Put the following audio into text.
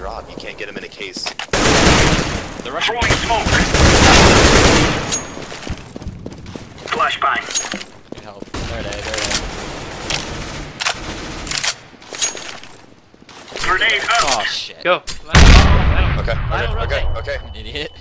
drop. You can't get them in a case. The Russian. Throwing smoke. Flashbang. Need help. There they There. Grenade out. Oh shit. Go. Okay, okay, okay, okay. Idiot.